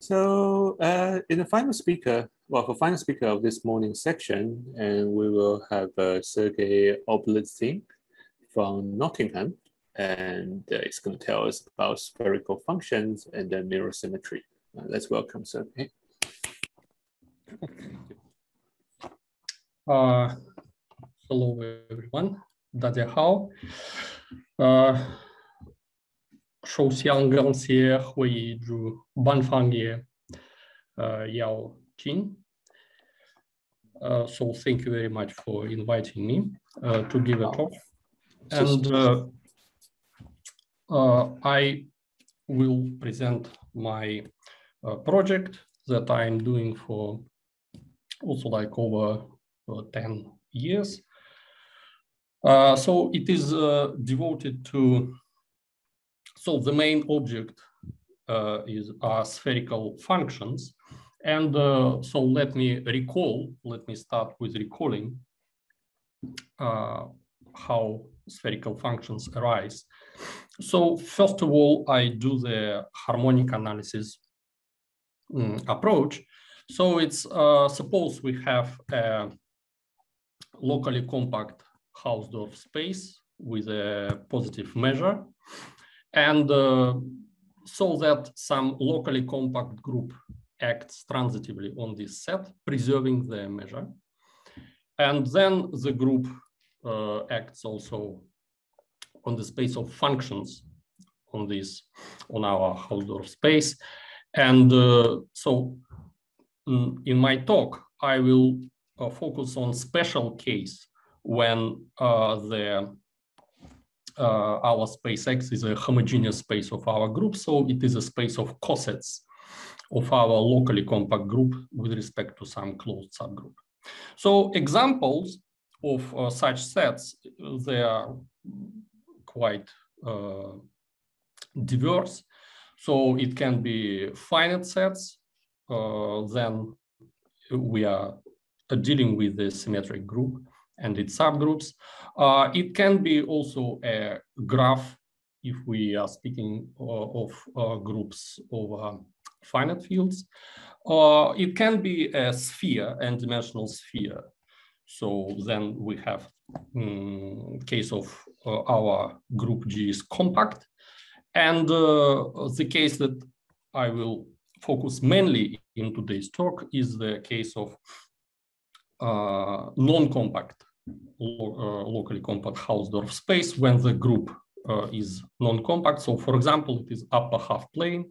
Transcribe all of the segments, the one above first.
So uh, in the final speaker, well, for final speaker of this morning section, and we will have uh, Sergey Oblezin from Nottingham, and uh, he's going to tell us about spherical functions and then mirror symmetry. Uh, let's welcome Sergey. Uh, hello, everyone. Dadiahao. Uh, 首先感谢会议主办方的呃邀请。Uh, so thank you very much for inviting me uh, to give a talk. And uh, uh I will present my uh, project that I'm doing for also like over uh, 10 years. so it is devoted to so the main object uh, is are spherical functions. And uh, so let me recall, let me start with recalling uh, how spherical functions arise. So first of all, I do the harmonic analysis um, approach. So it's uh, suppose we have a locally compact Hausdorff space with a positive measure and uh, so that some locally compact group acts transitively on this set, preserving the measure. And then the group uh, acts also on the space of functions on this, on our Hausdorff space. And uh, so mm, in my talk, I will uh, focus on special case when uh, the our space X is a homogeneous space of our group. So it is a space of cosets of our locally compact group with respect to some closed subgroup. So examples of uh, such sets, they are quite uh, diverse. So it can be finite sets, uh, then we are dealing with the symmetric group and its subgroups. Uh, it can be also a graph if we are speaking uh, of uh, groups of finite fields. it can be a sphere, and dimensional sphere. So then we have um, case of uh, our group G is compact. And uh, the case that I will focus mainly in today's talk is the case of uh, non-compact lo uh, locally compact Hausdorff space when the group uh, is non-compact. So for example, it is upper half plane,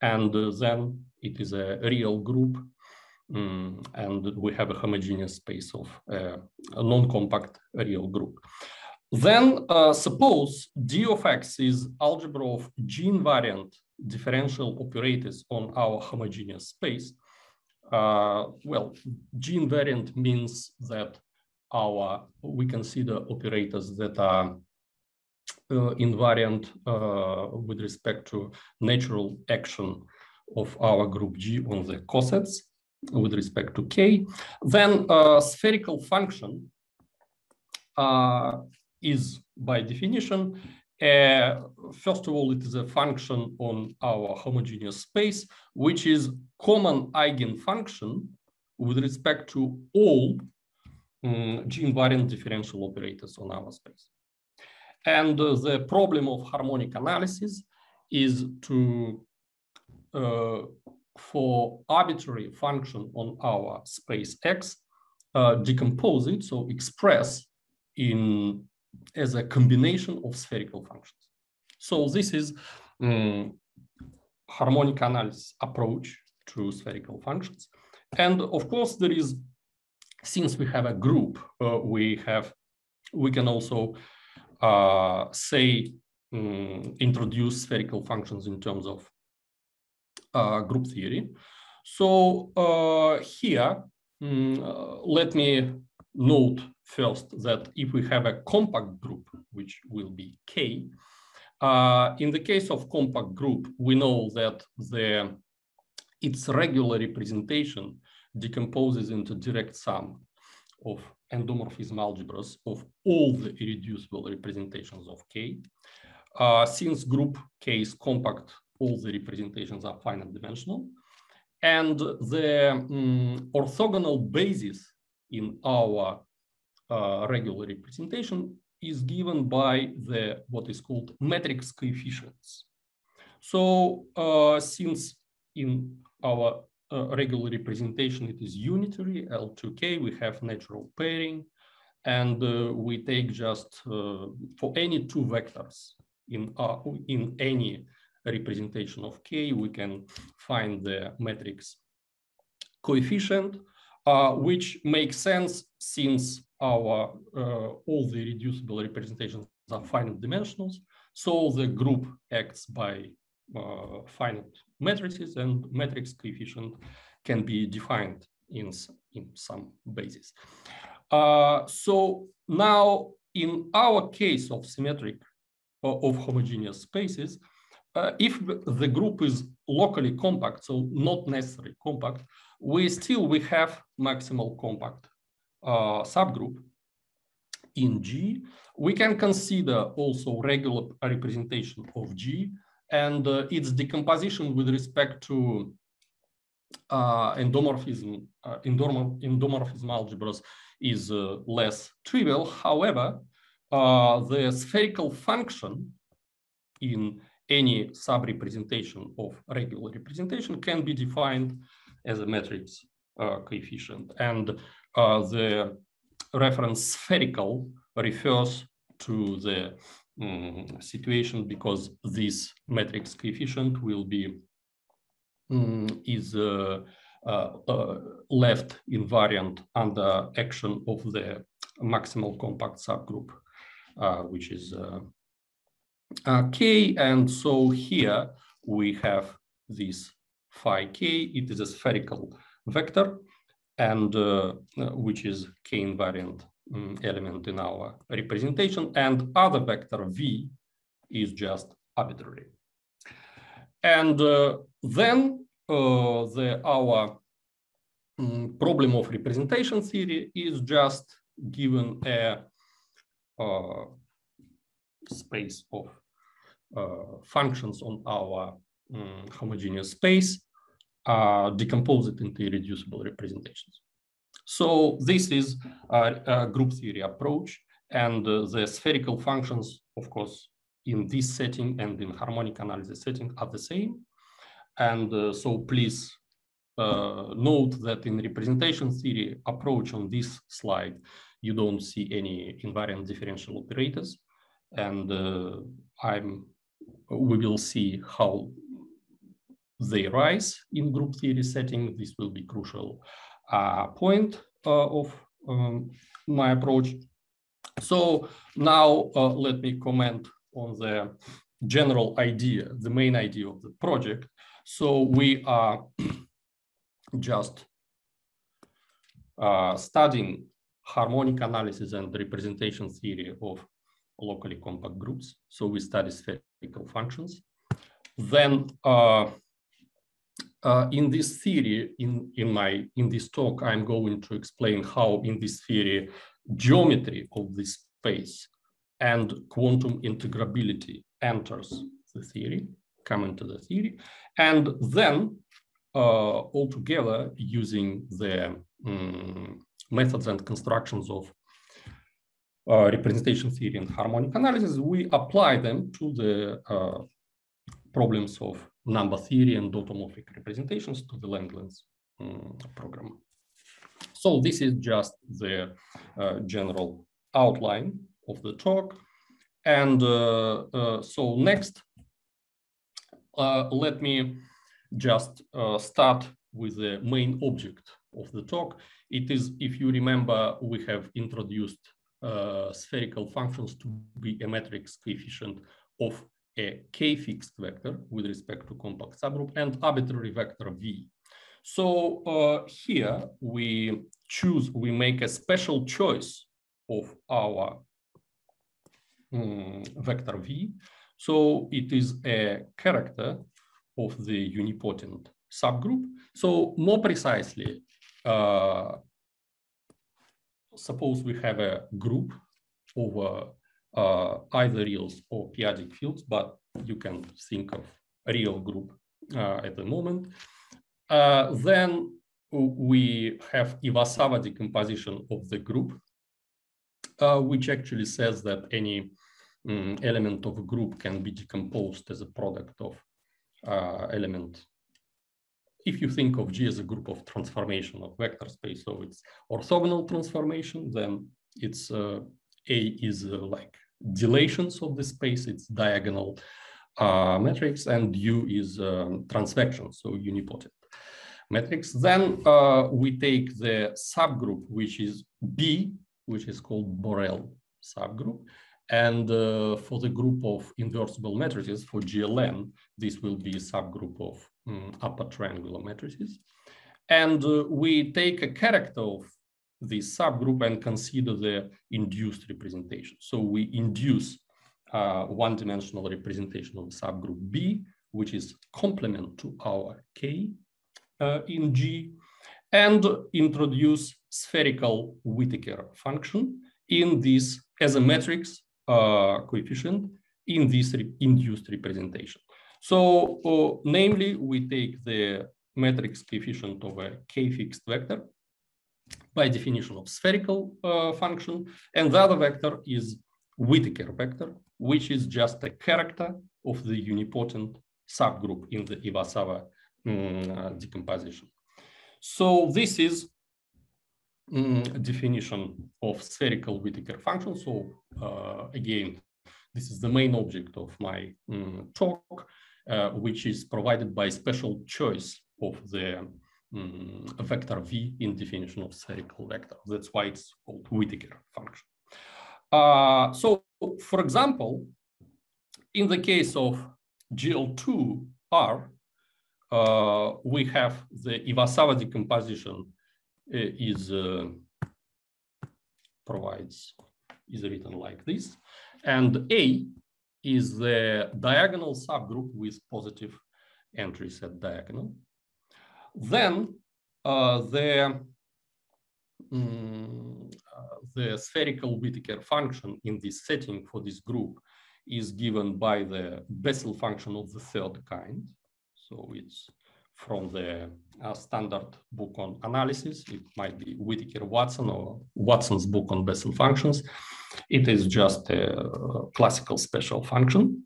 and uh, then it is a real group, um, and we have a homogeneous space of a non-compact real group. Then uh, suppose d of x is algebra of G-invariant differential operators on our homogeneous space. Uh, well, G-invariant means that our we consider operators that are uh, invariant uh, with respect to natural action of our group G on the cosets with respect to K. Then a spherical function uh, is by definition, uh, first of all, it is a function on our homogeneous space, which is common eigenfunction with respect to all um, G-invariant differential operators on our space. And uh, the problem of harmonic analysis is to, uh, for arbitrary function on our space X, uh, decompose it, so express in as a combination of spherical functions. So this is um, harmonic analysis approach to spherical functions. And of course, there is since we have a group, uh, we have we can also uh, say um, introduce spherical functions in terms of uh, group theory. So uh, here, um, let me note first that if we have a compact group, which will be K, uh, in the case of compact group, we know that the its regular representation decomposes into direct sum of endomorphism algebras of all the irreducible representations of K. Uh, since group K is compact, all the representations are finite dimensional. And the um, orthogonal basis in our uh, regular representation is given by the what is called matrix coefficients. So uh, since in our uh, regular representation, it is unitary L2K, we have natural pairing, and uh, we take just uh, for any two vectors in, uh, in any representation of K, we can find the matrix coefficient, uh, which makes sense since our uh, all the reducible representations are finite dimensionals. So the group acts by uh, finite matrices and matrix coefficient can be defined in, in some basis. So now in our case of symmetric of homogeneous spaces, uh, if the group is locally compact, so not necessarily compact, we still we have maximal compact uh, subgroup in G. We can consider also regular representation of G and uh, its decomposition with respect to uh, endomorphism, uh, endomorph endomorphism algebras is uh, less trivial. However, uh, the spherical function in any sub-representation of regular representation can be defined as a matrix uh, coefficient. And uh, the reference spherical refers to the um, situation because this matrix coefficient will be um, is uh, uh, uh, left invariant under action of the maximal compact subgroup, uh, which is k. And so here we have this phi k. It is a spherical vector, and which is k invariant um, element in our representation. And other vector v is just arbitrary. And uh, then uh, the, our um, problem of representation theory is just given a uh, space of uh, functions on our um, homogeneous space, uh, decompose it into irreducible representations. So this is a, a group theory approach and uh, the spherical functions, of course, in this setting and in harmonic analysis setting are the same. And uh, so please uh, note that in representation theory approach on this slide, you don't see any invariant differential operators. And uh, I'm, we will see how they rise in group theory setting. This will be crucial uh, point uh, of um, my approach. So now uh, let me comment on the general idea, the main idea of the project. So we are just uh, studying harmonic analysis and representation theory of locally compact groups. So we study spherical functions. Then uh, uh, in this theory, in, in, my, in this talk, I'm going to explain how in this theory, geometry of this space and quantum integrability enters the theory, come into the theory. And then uh, altogether using the um, methods and constructions of uh, representation theory and harmonic analysis, we apply them to the uh, problems of number theory and automorphic representations to the Langlands um, program. So this is just the uh, general outline of the talk. And uh, uh, so next, uh, let me just start with the main object of the talk. It is, if you remember, we have introduced spherical functions to be a matrix coefficient of a k-fixed vector with respect to compact subgroup and arbitrary vector v. So uh, here we choose, we make a special choice of our um, vector v. So it is a character of the unipotent subgroup. So more precisely, uh, suppose we have a group over uh, either reals or p-adic fields, but you can think of a real group uh, at the moment. Uh, then we have Iwasawa decomposition of the group, uh, which actually says that any um, element of a group can be decomposed as a product of uh, element. If you think of G as a group of transformation of vector space, so it's orthogonal transformation, then it's uh, A is uh, like dilations of the space, it's diagonal uh, matrix, and U is um, transvection, so unipotent matrix. Then uh, we take the subgroup, which is B, which is called Borel subgroup. And uh, for the group of invertible matrices, for GLN, this will be a subgroup of um, upper triangular matrices. And uh, we take a character of this subgroup and consider the induced representation. So we induce uh, one-dimensional representation of subgroup B, which is complement to our K uh, in G, and introduce spherical Whittaker function in this as a matrix uh, coefficient in this re induced representation. So, uh, namely, we take the matrix coefficient of a k-fixed vector by definition of spherical uh, function, and the other vector is Whittaker vector, which is just a character of the unipotent subgroup in the Iwasawa um, decomposition. So this is um, definition of spherical Whittaker function. So uh, again, this is the main object of my um, talk, uh, which is provided by special choice of the um, vector v in definition of spherical vector. That's why it's called Whittaker function. Uh, so for example, in the case of GL2R, uh, we have the Iwasawa decomposition uh, is uh, provides is written like this, and A is the diagonal subgroup with positive entries at diagonal. Then uh, the um, the spherical Whittaker function in this setting for this group is given by the Bessel function of the third kind. So it's from the uh, standard book on analysis. It might be Whittaker-Watson or Watson's book on Bessel functions. It is just a classical special function.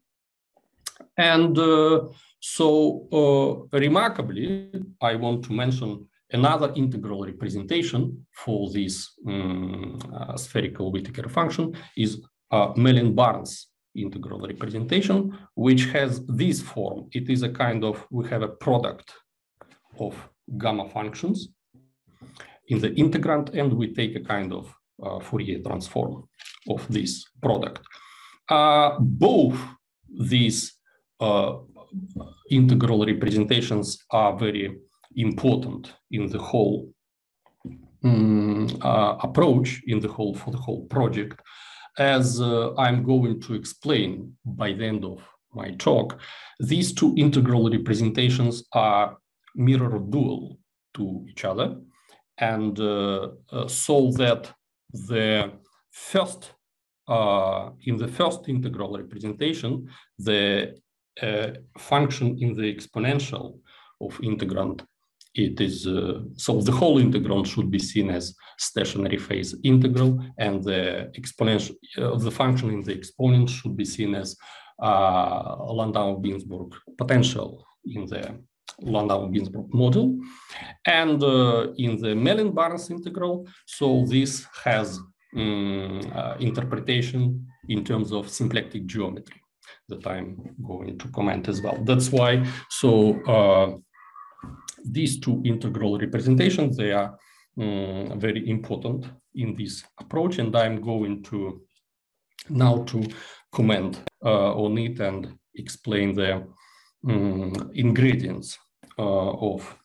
And uh, so uh, remarkably, I want to mention another integral representation for this um, uh, spherical Whittaker function is uh, Mellin-Barnes integral representation, which has this form. It is a kind of, we have a product of gamma functions in the integrand, and we take a kind of uh, Fourier transform of this product. Uh, both these uh, integral representations are very important in the whole um, approach, in the whole for the whole project, as uh, I'm going to explain by the end of my talk, these two integral representations are mirror dual to each other. And uh, uh, so that the first, uh, in the first integral representation, the uh, function in the exponential of integrand it is uh, so the whole integrand should be seen as stationary phase integral and the exponential uh, the function in the exponent should be seen as uh, Landau-Ginzburg potential in the Landau-Ginzburg model and uh, in the Mellin-Barnes integral so this has um, interpretation in terms of symplectic geometry that I'm going to comment as well. That's why so uh, these two integral representations, they are um, very important in this approach. And I'm going to now to comment uh, on it and explain the um, ingredients uh, of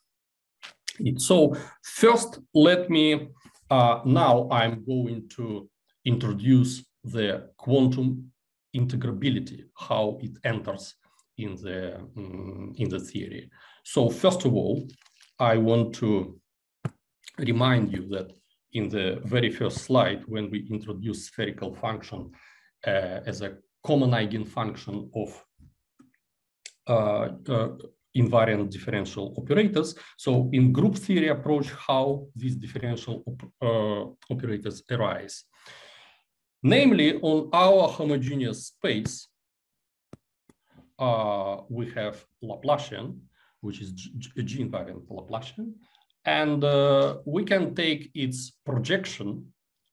it. So first, let me, uh, now I'm going to introduce the quantum integrability, how it enters in the, um, in the theory. So first of all, I want to remind you that in the very first slide, when we introduced spherical function uh, as a common eigenfunction of uh, uh, invariant differential operators. So in group theory approach, how these differential op uh, operators arise. Namely, on our homogeneous space, uh, we have Laplacian, which is a G-invariant Laplacian, and uh, we can take its projection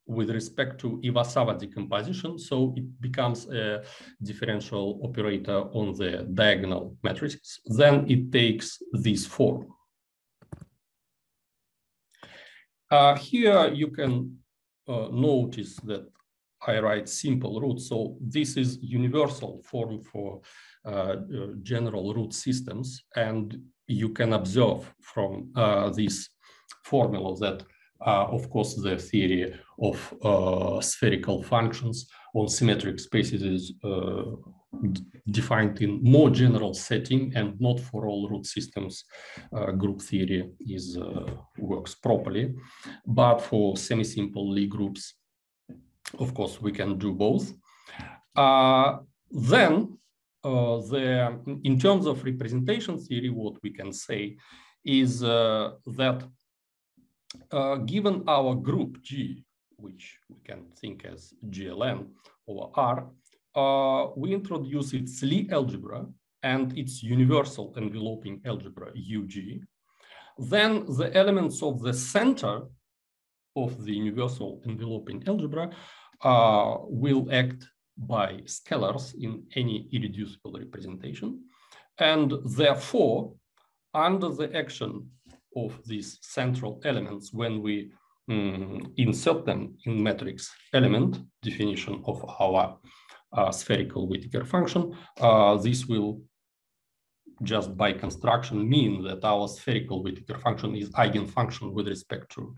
with respect to Iwasawa decomposition. So it becomes a differential operator on the diagonal matrices. Then it takes this form. Uh, here you can uh, notice that I write simple roots. So this is universal form for uh, uh general root systems. And you can observe from uh, this formula that uh, of course, the theory of uh, spherical functions on symmetric spaces is uh, defined in more general setting and not for all root systems uh, group theory is uh, works properly. But for semi-simple Lie groups, of course, we can do both. Uh, then, the, in terms of representation theory, what we can say is that uh, given our group G, which we can think as GLN over R, uh, we introduce its Lie algebra and its universal enveloping algebra UG. Then the elements of the center of the universal enveloping algebra uh, will act by scalars in any irreducible representation. And therefore, under the action of these central elements when we um, insert them in matrix element definition of our uh, spherical Whittaker function, uh, this will just by construction mean that our spherical Whittaker function is eigenfunction with respect to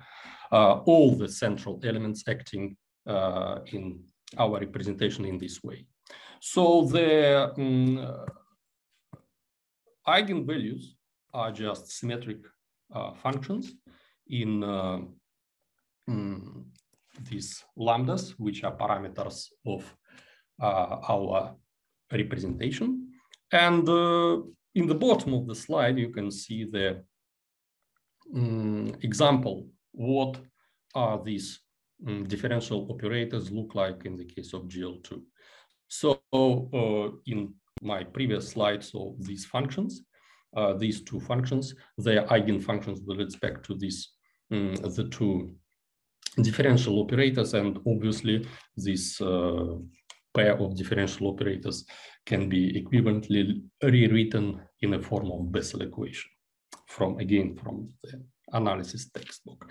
uh, all the central elements acting uh, in our representation in this way. So the um, eigenvalues are just symmetric uh, functions in uh, mm, these lambdas, which are parameters of uh, our representation. And in the bottom of the slide, you can see the um, example, what are these um, differential operators look like in the case of GL2. So uh, in my previous slide, so these functions, uh, these two functions, their eigenfunctions with respect to these um, the two differential operators, and obviously this uh, pair of differential operators can be equivalently rewritten in a form of Bessel equation from again from the analysis textbook.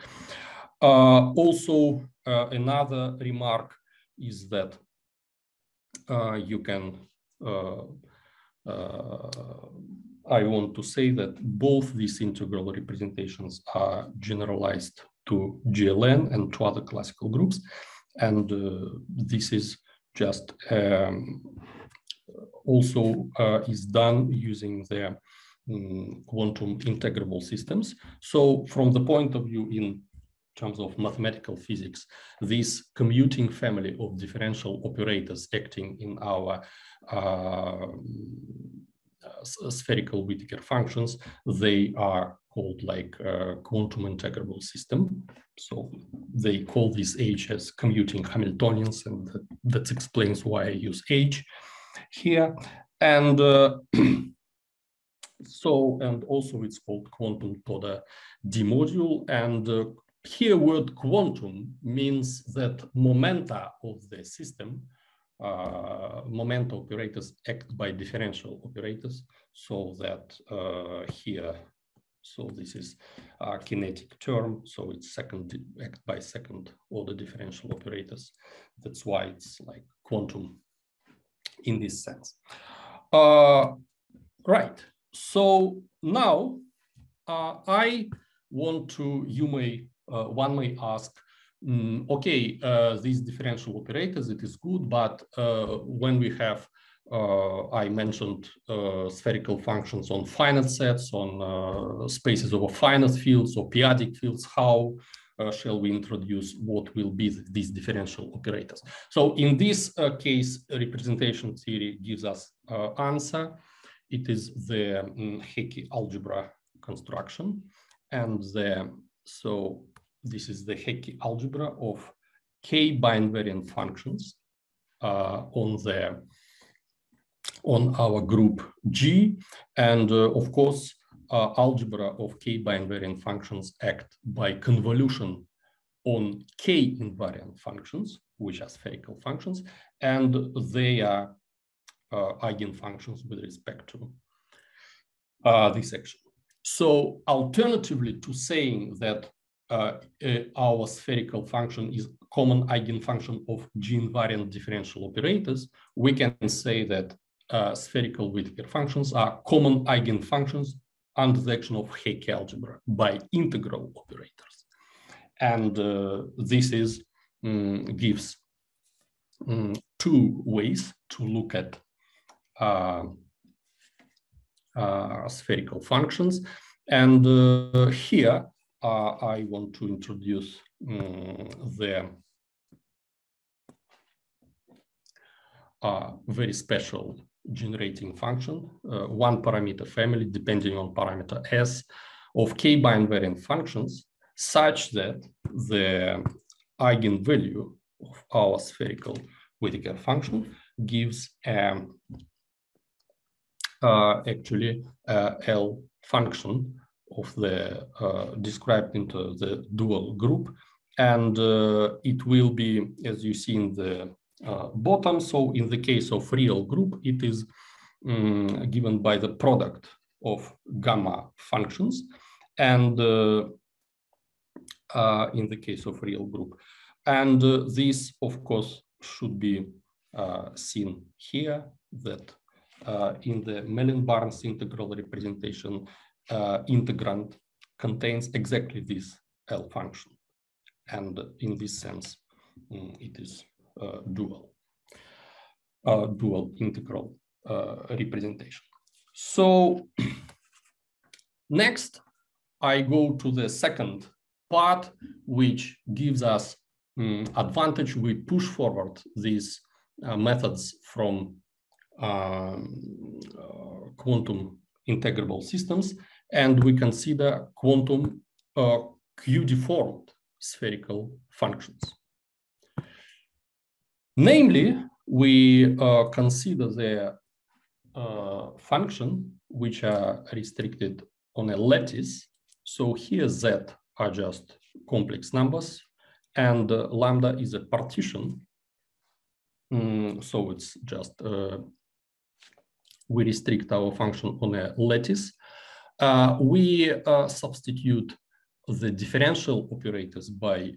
Uh, also, uh, another remark is that uh, you can uh, I want to say that both these integral representations are generalized to GLN and to other classical groups. And uh, this is just um, also uh, is done using the um, quantum integrable systems. So from the point of view in terms of mathematical physics, this commuting family of differential operators acting in our uh, spherical Whittaker functions, they are called like uh, quantum integrable system. So they call this H as commuting Hamiltonians, and that, that explains why I use H here. And uh, so, and also it's called quantum Toda D module. And uh, here word quantum means that momenta of the system uh, momenta operators act by differential operators so that uh, here, so this is a kinetic term, so it's second act by second order differential operators. That's why it's like quantum in this sense. Uh, right, so now uh, I want to, you may, uh, one may ask, mm, okay, uh, these differential operators, it is good, but uh, when we have, I mentioned uh, spherical functions on finite sets, on uh, spaces over finite fields or p-adic fields, how uh, shall we introduce what will be these differential operators? So in this case, representation theory gives us answer it is the um, Hecke algebra construction. And the, so this is the Hecke algebra of k biinvariant functions uh, on the on our group G. And uh, of course, uh, algebra of k biinvariant functions act by convolution on k invariant functions, which are spherical functions, and they are uh, eigenfunctions with respect to this action. So alternatively to saying that uh, uh, our spherical function is common eigenfunction of G-invariant differential operators, we can say that uh, spherical Whittaker functions are common eigenfunctions under the action of Hecke algebra by integral operators. And uh, this is um, gives um, two ways to look at uh, uh, spherical functions. And uh, here uh, I want to introduce um, the very special generating function, uh, one parameter family depending on parameter S of k biinvariant functions such that the eigenvalue of our spherical Whittaker function gives um, uh, actually uh, L function of the uh, described into the dual group. And uh, it will be as you see in the bottom. So in the case of real group, it is um, given by the product of gamma functions. And uh, uh, in the case of real group. And this, of course, should be seen here that uh, in the Mellin-Barnes integral representation, uh, integrand contains exactly this L function. And in this sense, um, it is uh, dual, uh, dual integral uh, representation. So next, I go to the second part, which gives us um, advantage. We push forward these uh, methods from um, uh, quantum integrable systems, and we consider quantum uh, Q-deformed spherical functions. Namely, we uh, consider the uh, function which are restricted on a lattice. So here Z are just complex numbers and uh, lambda is a partition. Mm, so it's just, uh, we restrict our function on a lattice. Uh, we uh, substitute the differential operators by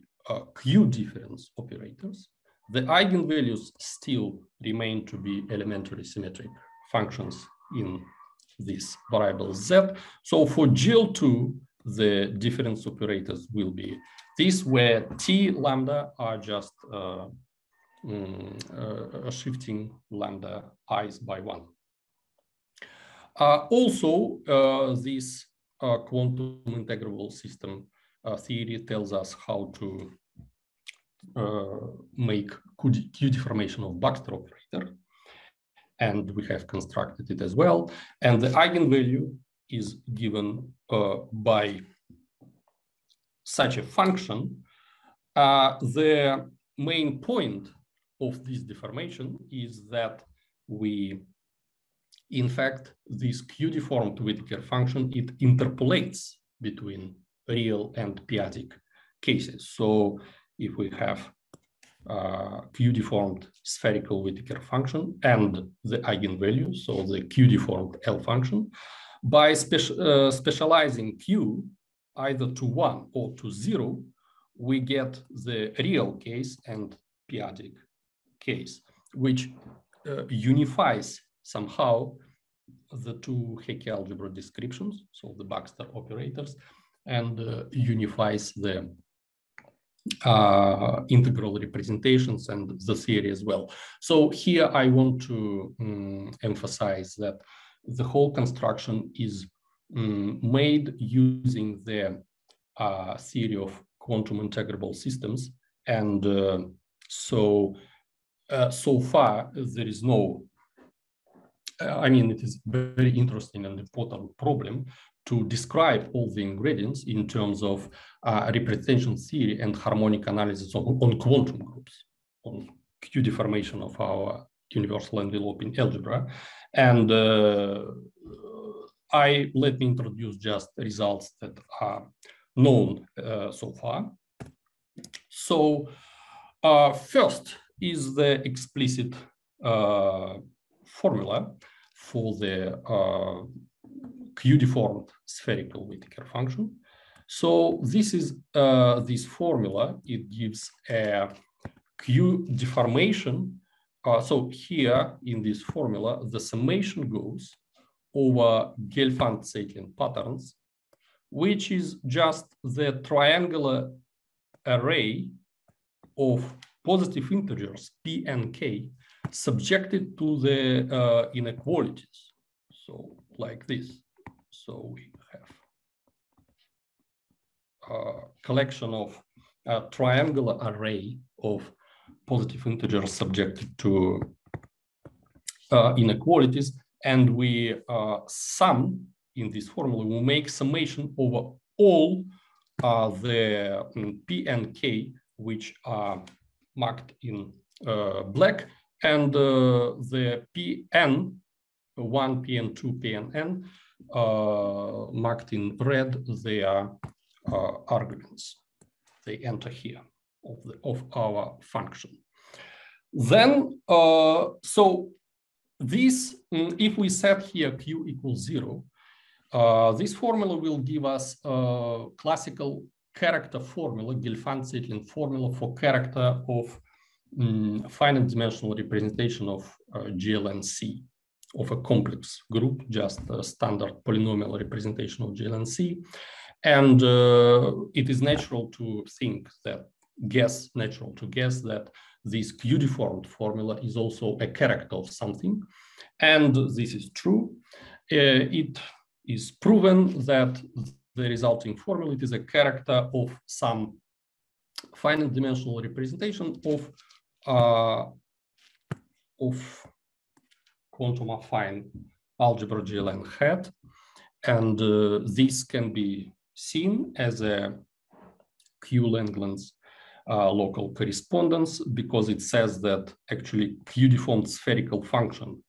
Q difference operators the eigenvalues still remain to be elementary symmetric functions in this variable z. So for GL2, the difference operators will be these where t lambda are just uh, mm, uh, shifting lambda i's by one. Uh, also, uh, this uh, quantum integrable system uh, theory tells us how to make Q deformation of Baxter operator. And we have constructed it as well. And the eigenvalue is given uh, by such a function. Uh, the main point of this deformation is that we, in fact, this Q-deformed Whittaker function, it interpolates between real and p-adic cases. So if we have Q-deformed spherical Whittaker function and the eigenvalue, so the Q-deformed L function, by speci uh, specializing Q either to one or to zero, we get the real case and p-adic case, which uh, unifies somehow the two Hecke algebra descriptions, so the Baxter operators, and uh, unifies the uh, integral representations and the theory as well. So here I want to um, emphasize that the whole construction is um, made using the uh, theory of quantum integrable systems. And uh, so, uh, so far there is no I mean, it is very interesting and important problem to describe all the ingredients in terms of uh, representation theory and harmonic analysis on, on quantum groups, on Q deformation of our universal enveloping algebra. And uh, I let me introduce just results that are known uh, so far. So uh, first is the explicit uh, formula for the uh, Q-deformed spherical Whittaker function. So this is uh, this formula. It gives a Q deformation. Uh, so here in this formula, the summation goes over Gelfand-Tsetlin patterns, which is just the triangular array of positive integers p and k subjected to the uh, inequalities. So like this. So we have a collection of a triangular array of positive integers subjected to uh, inequalities. And we uh, sum in this formula, we make summation over all uh, the um, P and K, which are marked in uh, black, and uh, the Pn, 1 Pn, 2 Pn, uh, marked in red, they are uh, arguments. They enter here of, the, of our function. Then, uh, so this, mm, if we set here q equals zero, uh, this formula will give us a classical character formula, Gelfand-Tsetlin formula for character of um, finite dimensional representation of uh, GLNC of a complex group, just a standard polynomial representation of GLNC. And uh, it is natural to think that, guess, natural to guess that this Q-deformed formula is also a character of something. And this is true. Uh, it is proven that the resulting formula is a character of some finite dimensional representation of uh, of quantum affine algebra GLN hat. And uh, this can be seen as a Q-Langlands uh, local correspondence because it says that actually Q-deformed spherical function,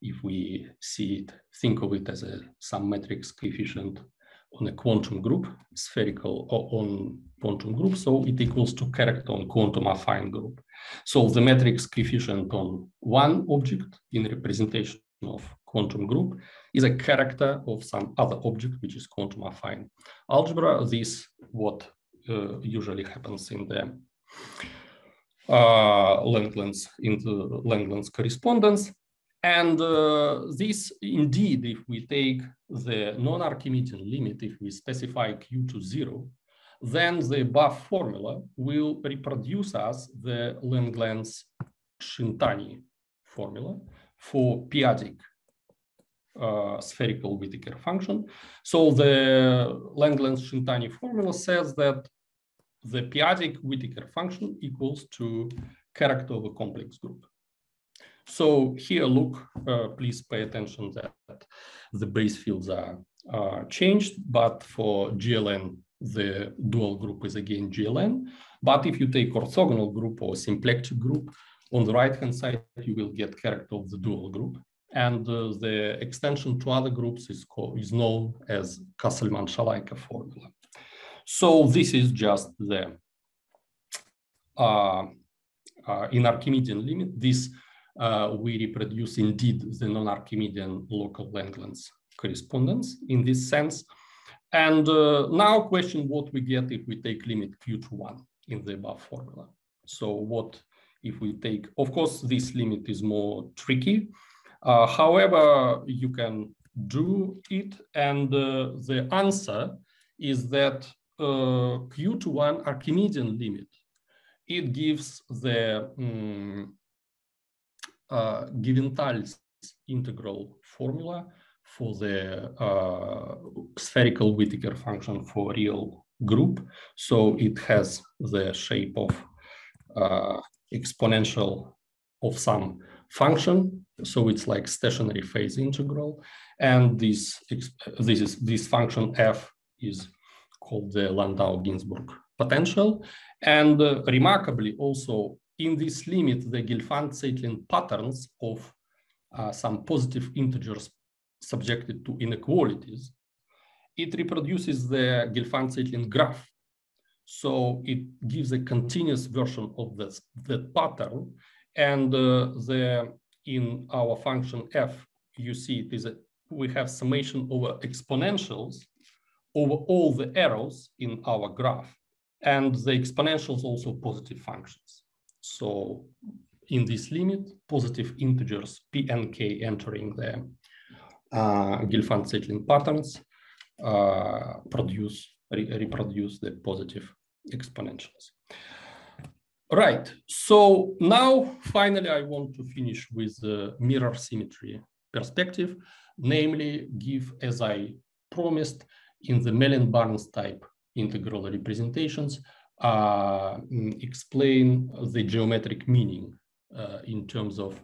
if we see it, think of it as a some matrix coefficient on a quantum group, spherical on quantum group, so it equals to character on quantum affine group. So the matrix coefficient on one object in representation of quantum group is a character of some other object, which is quantum affine algebra. This what uh, usually happens in the uh, Langlands into Langlands correspondence. And uh, this indeed, if we take the non-Archimedean limit, if we specify q to zero, then the above formula will reproduce us the Langlands Shintani formula for p-adic uh, spherical Whittaker function. So the Langlands Shintani formula says that the p-adic Whittaker function equals to character of a complex group. So here, look, uh, please pay attention that the base fields are, are changed, but for GLN, the dual group is again GLN. But if you take orthogonal group or symplectic group, on the right-hand side, you will get character of the dual group. And uh, the extension to other groups is, called, is known as Casselman-Shalika formula. So this is just the, uh, uh, in Archimedean limit, this uh, we reproduce indeed the non-Archimedean local Langlands correspondence in this sense. And uh, now question what we get if we take limit q to one in the above formula. So what if we take, of course, this limit is more tricky. Uh, however, you can do it. And uh, the answer is that uh, q to one Archimedean limit, it gives the um, uh, Givental's integral formula for the uh, spherical Whittaker function for real group. So it has the shape of uh, exponential of some function. So it's like stationary phase integral. And this, this, is, this function f is called the Landau-Ginzburg potential. And uh, remarkably also in this limit, the Gelfand-Zeitlin patterns of uh, some positive integers subjected to inequalities, it reproduces the Gelfand-Zeitlin graph. So it gives a continuous version of this, that pattern. And uh, the, in our function f, you see it is a, we have summation over exponentials over all the arrows in our graph. And the exponentials also positive functions. So in this limit, positive integers p and k entering the uh, Gelfand-Zeitlin patterns uh, produce, re reproduce the positive exponentials. Right, so now finally I want to finish with the mirror symmetry perspective, namely give, as I promised, in the Mellin-Barnes type integral representations, uh, explain the geometric meaning uh, in terms of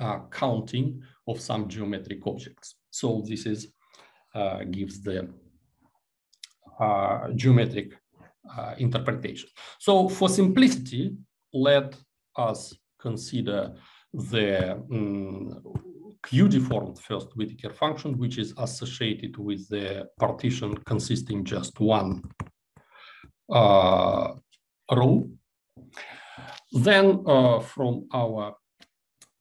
uh, counting of some geometric objects. So this is uh, gives the uh, geometric uh, interpretation. So for simplicity, let us consider the um, Q-deformed first Whittaker function, which is associated with the partition consisting just one uh, row. Then uh, from our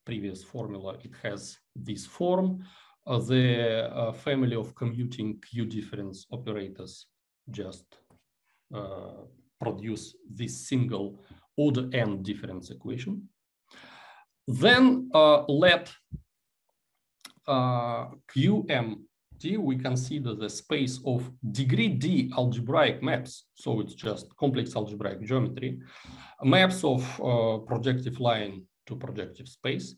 previous formula, it has this form. Uh, the uh, family of commuting Q difference operators just uh, produce this single order n difference equation. Then uh, let uh, QMT, we consider the space of degree D algebraic maps. So it's just complex algebraic geometry, maps of uh, projective line to projective space,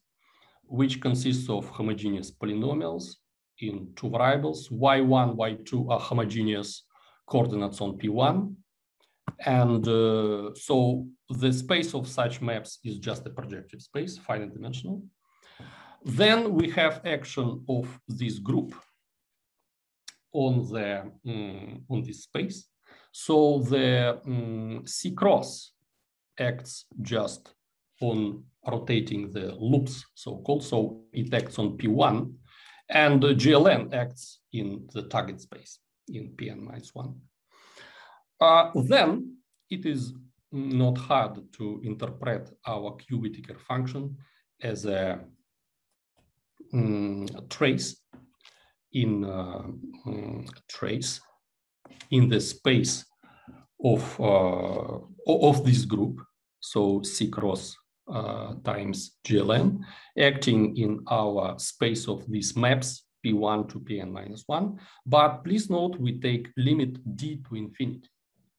which consists of homogeneous polynomials in two variables. Y1, Y2 are homogeneous coordinates on P1. And uh, so the space of such maps is just a projective space, finite dimensional. Then we have action of this group on the um, on this space. So the um, C cross acts just on rotating the loops, so-called. So it acts on P1, and the GLN acts in the target space in Pn minus one. Uh, then it is not hard to interpret our Q-Whittaker function as a um, trace in uh, um, trace in the space of uh, of this group. So C cross uh, times GLN acting in our space of these maps P1 to Pn minus one. But please note we take limit D to infinity.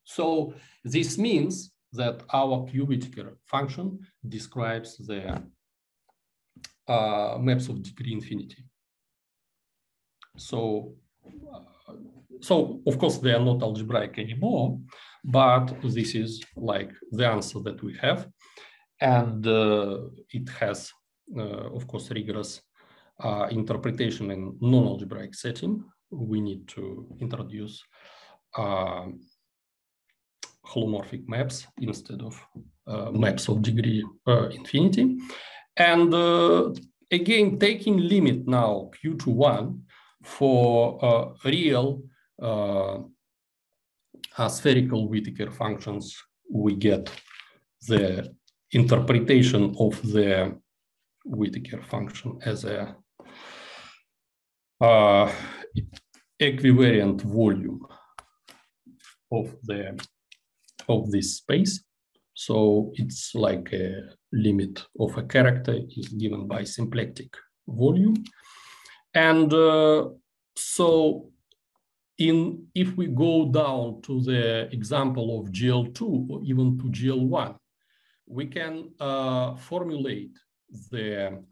So this means that our Q-Whittaker function describes the uh, maps of degree infinity. So, uh, so of course they are not algebraic anymore, but this is like the answer that we have. And uh, it has, uh, of course, rigorous uh, interpretation in non-algebraic setting. We need to introduce uh, holomorphic maps instead of maps of degree infinity. And uh, again, taking limit now q to one for uh, real uh, spherical Whittaker functions, we get the interpretation of the Whittaker function as a uh, equivariant volume of the of this space. So it's like a limit of a character is given by symplectic volume. And uh, so in if we go down to the example of GL2 or even to GL1, we can uh, formulate the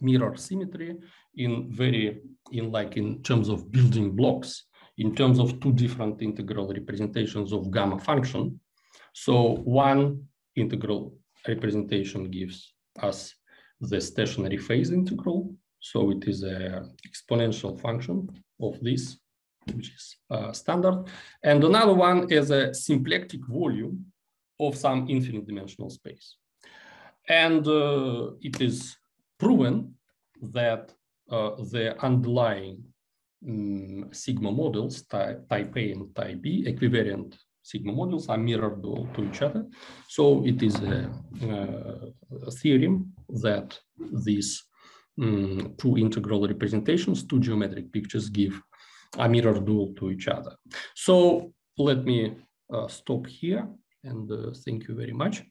mirror symmetry in very in like in terms of building blocks in terms of two different integral representations of gamma function so one integral representation gives us the stationary phase integral. So it is a exponential function of this, which is uh, standard. And another one is a symplectic volume of some infinite dimensional space. And uh, it is proven that uh, the underlying um, sigma models, type, type A and type B, equivariant sigma models are mirrored to each other. So it is a, a theorem that these um, two integral representations, two geometric pictures give a mirror dual to each other. So let me uh, stop here and uh, thank you very much.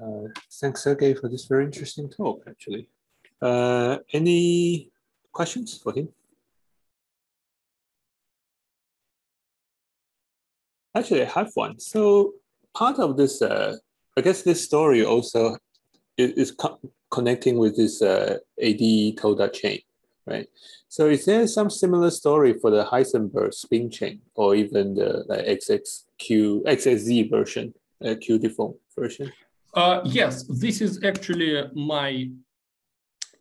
Uh, thanks, Sergey, for this very interesting talk, actually. Uh, any questions for him? Actually, I have one. So part of this, uh, I guess this story also is, is co connecting with this uh, AD Toda chain, right? So is there some similar story for the Heisenberg spin chain or even the like XXQ, XXZ version, uh, Q deform version? Uh, yes, this is actually my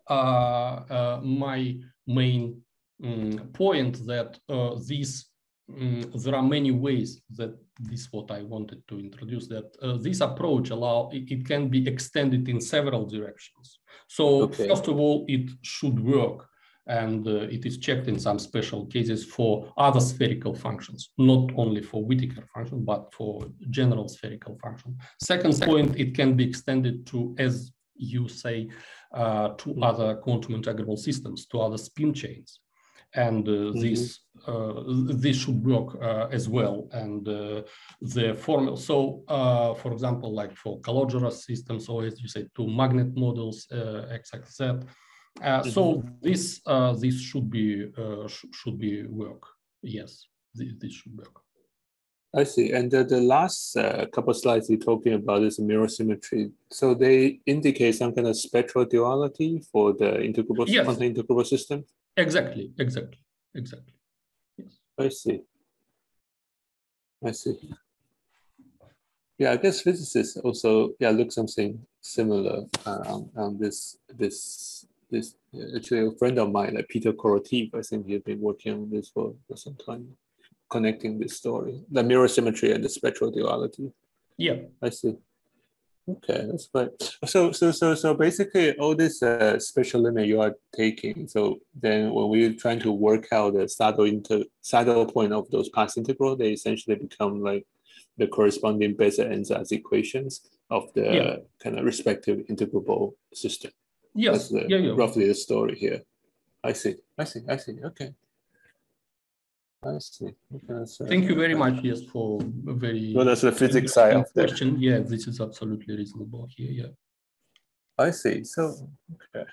uh, uh, my main um, point that uh, this um, there are many ways that this is what I wanted to introduce that uh, this approach allow it, it, can be extended in several directions. So okay. first of all, it should work and uh, it is checked in some special cases for other spherical functions, not only for Whittaker function, but for general spherical function. Second point, it can be extended to, as you say, uh, to mm-hmm. other quantum integrable systems, to other spin chains. And uh, mm -hmm. this uh, this should work uh, as well. And uh, the formula, so for example, like for Calogero systems, or as you say, to magnet models, XXZ, uh, so this uh, this should be uh, sh should be work. Yes, this, this, should work. I see. And the, the last uh, couple slides you're talking about is mirror symmetry. So they indicate some kind of spectral duality for the integrable yes. integrable system. Exactly. Exactly. Exactly. Yes. I see. I see. Yeah, I guess physicists also yeah look something similar uh, on, on this this this actually a friend of mine, like Peter Koroteev, I think he's been working on this for, for some time, connecting this story, the mirror symmetry and the spectral duality. Yeah, I see. Okay, that's fine. So, so, so, so basically, all this uh, special limit you are taking. So then, when we're trying to work out the saddle inter saddle point of those path integral, they essentially become like the corresponding Bethe-Ansatz equations of the yeah. kind of respective integrable system. Yes. That's the, yeah, yeah. roughly the story here. I see. I see. I see. Okay. I see. Okay, Thank you very much, yes, for a very well, that's the physics side of question. That. Yeah, this is absolutely reasonable here. Yeah. I see. So okay.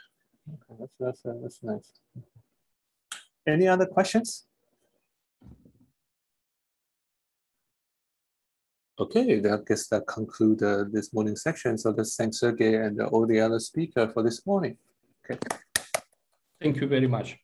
Okay, that's that's uh, that's nice. Any other questions? Okay, I guess that conclude uh, this morning section. So let's thank Sergey and all the other speaker for this morning. Okay. Thank you very much.